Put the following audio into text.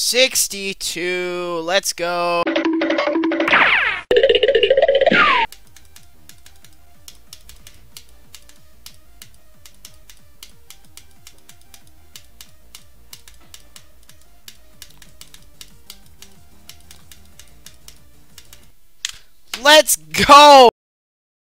62. Let's go. Let's go!